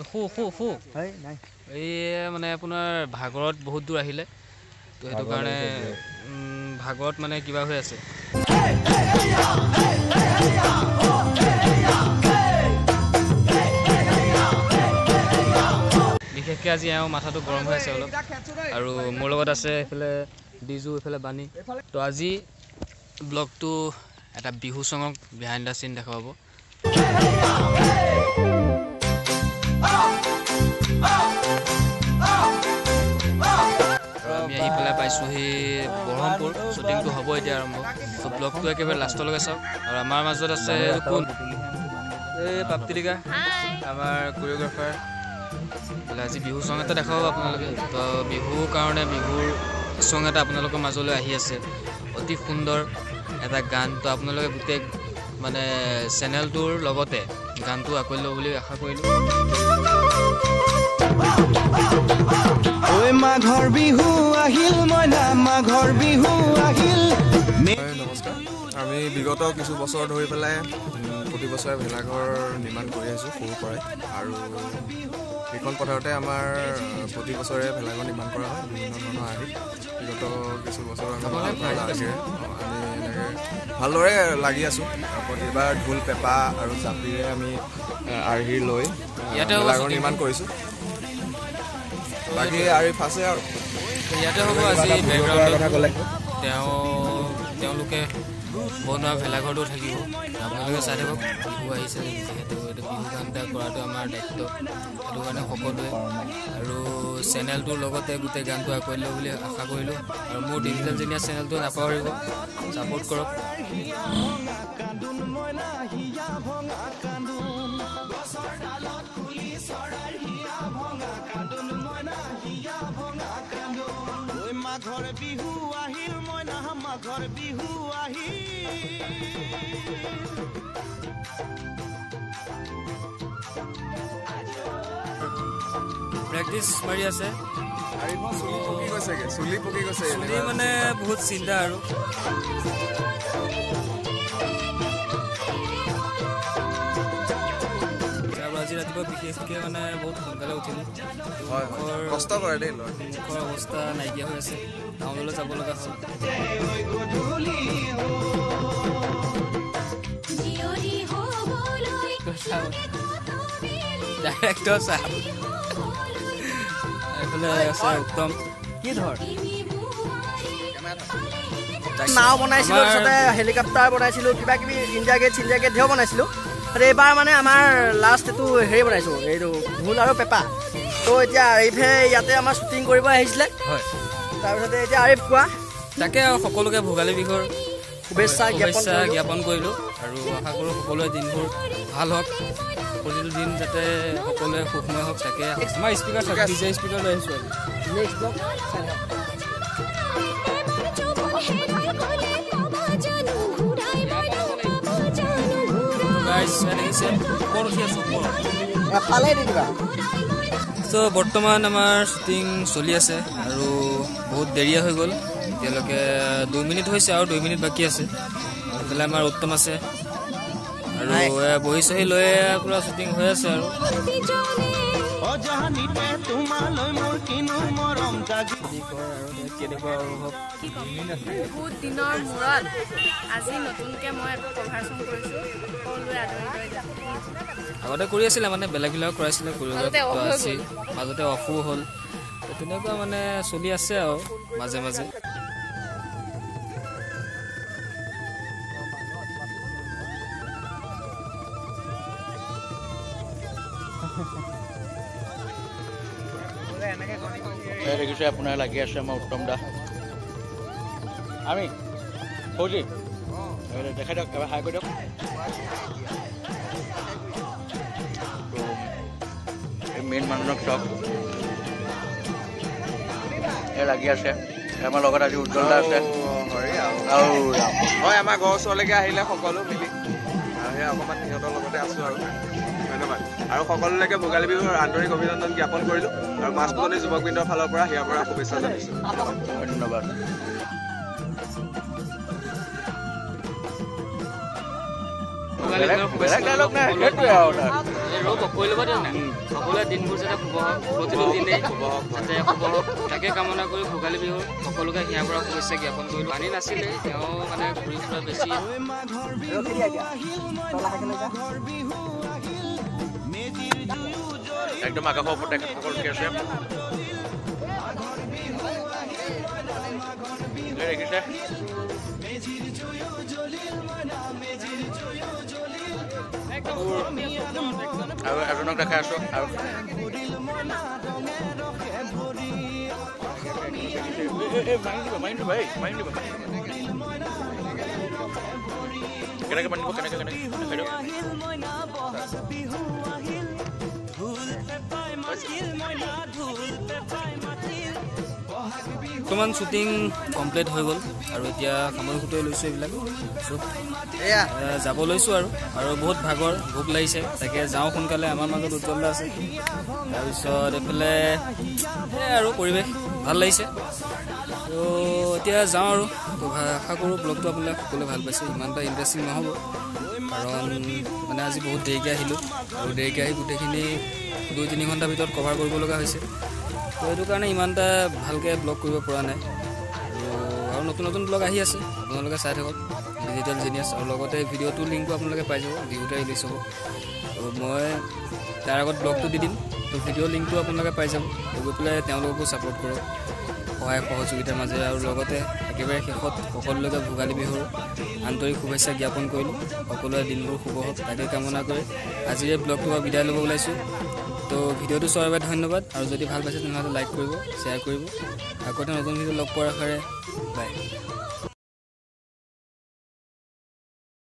তো শু শু নাই। এই মানে আপোনাৰ ভাগৰত বহুত দূৰ আহিলে। তো সেইটো কাৰণে ভাগৰত মানে কিবা হৈ আছে। বিশেষকৈ আজি এওঁ মাথাটো গৰম হৈ আছে অলপ। আৰু মোৰ লগত আছে এইফালে ডিজু এইফালে বাণী। তো আজি ব্লগটো এটা বিহু চঙক বিহাইণ্ড দ্য চিন দেখাব। আৰু পাইছোঁহি বৰহমপুৰ শ্বুটিংটো হ'ব এতিয়া আৰম্ভ। ত' ব্লগটো একেবাৰে লাষ্টলৈকে চাওক। আৰু আমাৰ মাজত আছে কোন? এই প্ৰাপ্তিৰিকা আমাৰ কোৰিঅ'গ্ৰাফাৰ বোলে আজি বিহু চং এটা দেখাব আপোনালোকে। তো বিহুৰ কাৰণে বিহুৰ চং এটা আপোনালোকৰ মাজলৈ আহি আছে। অতি সুন্দৰ এটা গান। তো আপোনালোকে গোটেই মানে চেনেলটোৰ লগতে গানটো আঁকোৱালি ল'ব বুলি আশা কৰিলোঁ। ঐ মাঘৰ বিহু আহিল। মাঘৰ বিহু আহিল। হয় নমস্কাৰ। আমি বিগত কিছু বছৰ ধৰি পেলাই প্ৰতি বছৰে ভেলাঘৰ নিৰ্মাণ কৰি আহিছোঁ সৰুৰ পৰাই। আৰু সেইখন পথাৰতে আমাৰ আহ, প্ৰতি বছৰে ভেলাঘৰ নিৰ্মাণ কৰা হয় বিভিন্ন ধৰণৰ আৰ্হি। বিগত কিছু বছৰ আমি আমি এনেকৈ ভালদৰে লাগি আছোঁ। আৰু প্ৰতিবাৰ ঢোল পেঁপা আৰু জাপিৰে আমি আহ, আৰ্হি লৈ আহ, ভেলাঘৰ। নিৰ্মাণ কৰিছোঁ। বাকী আৰ্হি ফাঁচে আৰু। ইয়াতে হ'ব আজি বেকগ্ৰাউণ্ডত তেওঁ তেওঁলোকে বনোৱা ভেলাঘৰটো থাকিব। আপোনালোকে চাই থাকক বিহু আহিছে যিহেতু এইটো বিহু গান এটা কৰাটো আমাৰ দায়িত্ব। সেইটো কাৰণে সকলোৱে। আৰু চেনেলটোৰ লগতে গোটেই গানটো আঁকোৱালি ল'ব বুলি আশা কৰিলোঁ। আৰু মোৰ ডিজিটেল জিনিয়াৰ চেনেলটো নাপাহৰিব ছাপোৰ্ট কৰক। প্ৰেক্টিচ মাৰি আছে। চুলি পকি গৈছেগৈ চুলি পকি গৈছে চুলি মানে বহুত চিন্তা আৰু। আৰু আজি ৰাতিপুৱা বিশেষকৈ মানে বহুত সোনকালে উঠিলোঁ। হয় হয়। কষ্ট কৰে দেই ল'ৰা মুখৰ অৱস্থা নাইকিয়া হৈ আছে। টাউনলৈ যাব লগা হ'ল। ডাইৰেক্টৰ চাহ এইফালে আছে উত্তম কি ধৰ নাও বনাইছিলোঁ তাৰপিছতে হেলিকপ্টাৰ বনাইছিলোঁ কিবা কিবি ইণ্ডিয়া গেট চিণ্ডিয়া গেট ধেৰ বনাইছিলোঁ আৰু এইবাৰ মানে আমাৰ লাষ্ট এইটো হেৰি বনাইছোঁ এইটো ঢোল আৰু পেঁপা ত' এতিয়া আৰিফে ইয়াতে আমাৰ শ্বুটিং কৰিব আহিছিলে হয় তাৰপিছতে এতিয়া আৰিফ কোৱা তাকে আৰু সকলোকে ভোগালী বিহুৰ শুভেচ্ছা জ্ঞাপন শুভেচ্ছা। জ্ঞাপন কৰিলোঁ আৰু আশা কৰোঁ সকলোৱে দিনবোৰ ভাল হওক। প্ৰতিটো দিন যাতে সকলোৱে সুখময় হওক তাকে আমাৰ স্পীকাৰ থাকে ডি জে স্পীকাৰ লৈ আহিছোঁ চ' বৰ্তমান আমাৰ শ্বুটিং চলি আছে আৰু বহুত দেৰিয়ে হৈ গ'ল। এতিয়ালৈকে দুই মিনিট হৈছে আৰু দুই মিনিট বাকী আছে। সেইফালে আমাৰ উত্তম আছে। আৰু বহি চহি লৈ পূৰা শ্বুটিং হৈ আছে আৰু। বহুত দিনৰ মূৰত আজি নতুনকৈ মই এটা কভাৰ চং কৰিছোঁ সকলোৱে আদৰি লৈ যাম আগতে কৰি আছিলে। মানে বেলেগ বিলাক কৰাইছিলে মাজতে আছিল মাজতে অফো হ'ল তেনেকুৱা মানে চলি আছে আৰু মাজে মাজে দেখিছে আপোনাৰ লাগি আছে আমাৰ উত্তম দা। আমি ফৌজি। দেখাই দিয়ক এবাৰ হাই কৰি দিয়ক। মেইন মানুহজনক চাওক। এই লাগি আছে। আমাৰ লগত আজি উজ্জ্বল দা আছে। আৰু হয় আমাৰ ঘৰৰ ওচৰলৈকে আহিলে সকলো মিলি। আৰু সেই অকণমান সিহঁতৰ লগতে আছোঁ আৰু। আৰু সকলোলৈকে ভোগালী বিহুৰ আন্তৰিক অভিনন্দন জ্ঞাপন কৰিলোঁ আৰু মাছপুৰণি যুৱকবৃন্দৰ ফালৰ পৰা সেয়াৰ পৰা শুভেচ্ছা জনাইছোঁ। ধন্যবাদ। সকলোৱে দিনবোৰ যাতে শুভ হওক প্ৰতিটো দিনেই যাতে শুভ হওক তাকে কামনা কৰি ভোগালী বিহুৰ সকলোকে হিয়াৰ পৰা শুভেচ্ছা জ্ঞাপন কৰিলোঁ। পানী নাছিলে তেওঁ মানে ঘূৰি ফুৰা বেছি। একদম আকাশৰ ওপৰত দেখা সকলো ৰখি আছে দেখিছে আৰু এজনক দেখাই আছো আৰু কেনেকে বান্ধিব কেনেকে। বৰ্তমান শ্বুটিং কমপ্লিট হৈ গ'ল আৰু এতিয়া সামৰি সুতৰি লৈছোঁ এইবিলাক। যাব লৈছোঁ আৰু। আৰু বহুত ভাগৰ ভোক লাগিছে। তাকে যাওঁ সোনকালে আমাৰ মাজত উজ্জ্বল আছে। তাৰপিছত এইফালে এই আৰু পৰিৱেশ ভাল লাগিছে। তো এতিয়া যাওঁ আৰু। তো আশা কৰোঁ ব্লগটো আপোনালোকে সকলোৱে ভাল পাইছে। ইমান এটা ইণ্টাৰেষ্টিং নহ'ব। কাৰণ মানে আজি বহুত দেৰিকৈ আহিলোঁ। আৰু দেৰিকৈ আহি গোটেইখিনি দুই তিনি ঘণ্টাৰ ভিতৰত কভাৰ কৰিব লগা হৈছে। তো সেইটো কাৰণে ইমান এটা ভালকৈ ব্লগ কৰিব পৰা নাই। আৰু নতুন নতুন ব্লগ আহি আছে। আপোনালোকে চাই থাকক ডিজিটেল জিনিয়াছ আৰু লগতে ভিডিঅ'টোৰ লিংকটো আপোনালোকে পাই যাব বিহুতে ৰিলিজ হ'ব। মই তাৰ আগত ব্লগটো দি দিম। তো ভিডিঅ' লিংকটো আপোনালোকে পাই যাব। গৈ পেলাই তেওঁলোককো ছাপোৰ্ট কৰক। সহায় সহযোগিতাৰ মাজেৰে। আৰু লগতে একেবাৰে শেষত সকলোলৈকে ভোগালী বিহুৰ আন্তৰিক শুভেচ্ছা জ্ঞাপন কৰিলোঁ। সকলোৰে দিনবোৰ শুভ হওক তাকে কামনা কৰি আজিৰে ব্লগটোৰ পৰা বিদায় ল'ব ওলাইছোঁ। তো ভিডিঅ'টো চোৱাৰ বাবে ধন্যবাদ। আৰু যদি ভাল পাইছে তেনেহ'লে লাইক কৰিব শ্বেয়াৰ কৰিব। এটা নতুন ভিডিঅ' লগ পোৱাৰ আশাৰে বাই